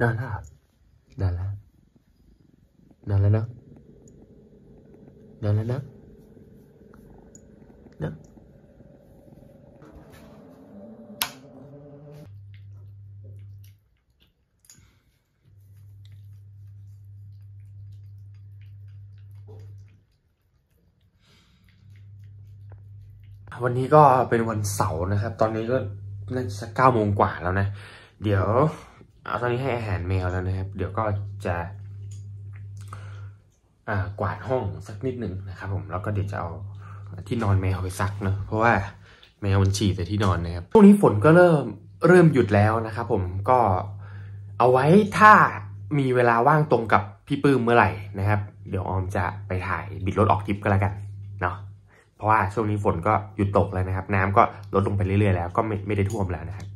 นานแล้วนานแล้วนานแล้วนะนานแล้วนะนะวันนี้ก็เป็นวันเสาร์นะครับ ตอนนี้ก็น่าจะเก้าโมงกว่าแล้วนะ เดี๋ยว เอาตอนนี้ให้อาหารแมวแล้วนะครับ เดี๋ยวก็จะกวาดห้องสักนิดหนึ่งนะครับ ผมแล้วก็เดี๋ยวจะเอาที่นอนแมวไปซักเนอะเพราะว่าแมวมันฉี่แต่ที่นอนนะครับช่วงนี้ฝนก็เริ่มเริ่มหยุดแล้วนะครับ ผมก็เอาไว้ถ้ามีเวลาว่างตรงกับพี่ปื้มเมื่อไหร่นะครับ เดี๋ยวออมจะไปถ่ายบิดรถออกทริปก็แล้วกันเนาะเพราะว่าช่วงนี้ฝนก็หยุดตกแล้วนะครับ น้ำก็ลดลงไปเรื่อยๆแล้วก็ไม่ไม่ได้ท่วมแล้วนะครับ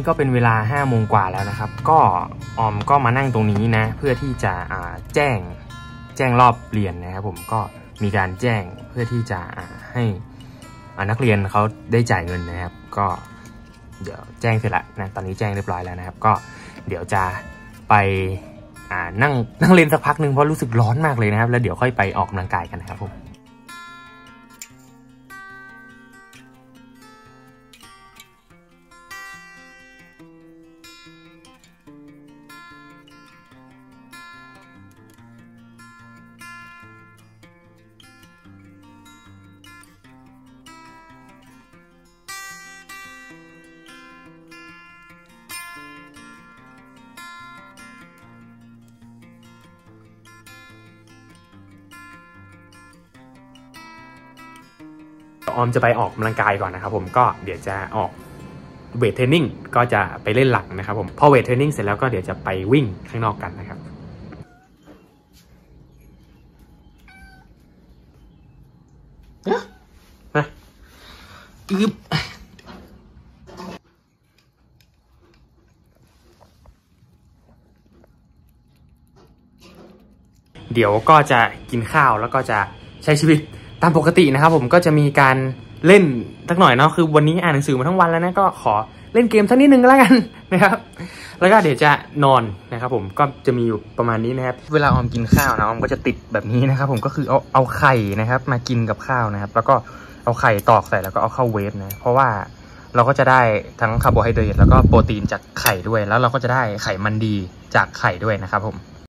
นี้ก็เป็นเวลา5้าโมงกว่าแล้วนะครับ ก็ออมก็มานั่งตรงนี้นะ เพื่อที่จะแจ้งแจ้งรอบเรียนนะครับผมก็มีการแจ้งเพื่อที่จะให้นักเรียนเขาได้จ่ายเงินนะครับ ก็เดี๋ยวแจ้งเสร็จแล้วนะตอนนี้แจ้งเรียบร้อยแล้วนะครับ ก็เดี๋ยวจะไปนั่งนั่งเรียนสักพักหนึ่งเพราะรู้สึกร้อนมากเลยนะครับ แล้วเดี๋ยวค่อยไปออกกำลังกายกันนะครับผม ออมจะไปออกกำลังกายก่อนนะครับผมก็เดี๋ยวจะออกเวทเทรนนิ่งก็จะไปเล่นหลังนะครับผมพอเวทเทรนนิ่งเสร็จแล้วก็เดี๋ยวจะไปวิ่งข้างนอกกันนะครับมาอึบเดี๋ยวก็จะกินข้าวแล้วก็จะใช้ชีวิต ตามปกตินะครับผมก็จะมีการเล่นสักหน่อยเนาะคือวันนี้อ่านหนังสือมาทั้งวันแล้วนะก็ขอเล่นเกมสักนิดนึงก็แล้วกันนะครับ แล้วก็เดี๋ยวจะนอนนะครับผมก็จะมีอยู่ประมาณนี้นะครับ เวลาออมกินข้าวนะออมก็จะติดแบบนี้นะครับ ผมก็คือเอาเอาไข่นะครับ มากินกับข้าวนะครับ แล้วก็เอาไข่ตอกใส่แล้วก็เอาเข้าเวฟนะเพราะว่าเราก็จะได้ทั้งคาร์โบไฮเดรตแล้วก็โปรตีนจากไข่ด้วย แล้วเราก็จะได้ไขมันดีจากไข่ด้วยนะครับผม